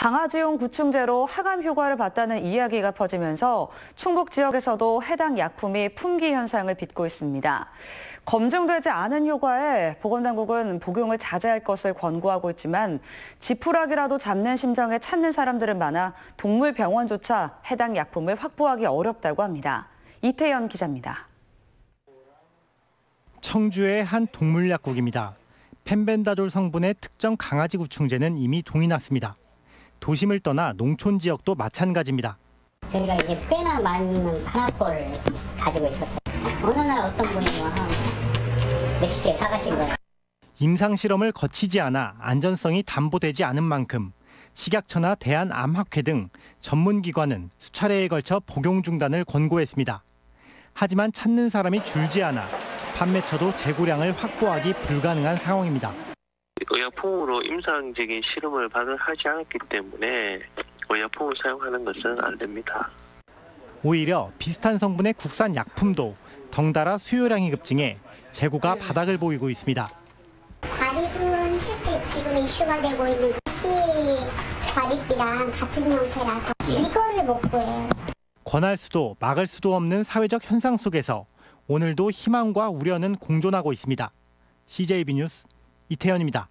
강아지용 구충제로 항암 효과를 봤다는 이야기가 퍼지면서 충북 지역에서도 해당 약품이 품귀 현상을 빚고 있습니다. 검증되지 않은 효과에 보건당국은 복용을 자제할 것을 권고하고 있지만 지푸라기라도 잡는 심정에 찾는 사람들은 많아 동물병원조차 해당 약품을 확보하기 어렵다고 합니다. 이태연 기자입니다. 청주의 한 동물 약국입니다. 펜벤다졸 성분의 특정 강아지 구충제는 이미 동이 났습니다. 도심을 떠나 농촌 지역도 마찬가지입니다. 저희가 이제 꽤나 많은 파나포를 가지고 있었어요. 어느 날 어떤 분이 와 몇십 개 사가신 거예요. 임상 실험을 거치지 않아 안전성이 담보되지 않은 만큼 식약처나 대한암학회 등 전문 기관은 수차례에 걸쳐 복용 중단을 권고했습니다. 하지만 찾는 사람이 줄지 않아 판매처도 재고량을 확보하기 불가능한 상황입니다. 의약품으로 임상적인 실험을 받을 하지 않았기 때문에 의약품을 사용하는 것은 안 됩니다. 오히려 비슷한 성분의 국산 약품도 덩달아 수요량이 급증해 재고가 바닥을 보이고 있습니다. 과립은 실제 지금 이슈가 되고 있는 시 과립이랑 같은 형태라서 이거를 못 구해요. 권할 수도 막을 수도 없는 사회적 현상 속에서 오늘도 희망과 우려는 공존하고 있습니다. CJB 뉴스 이태현입니다.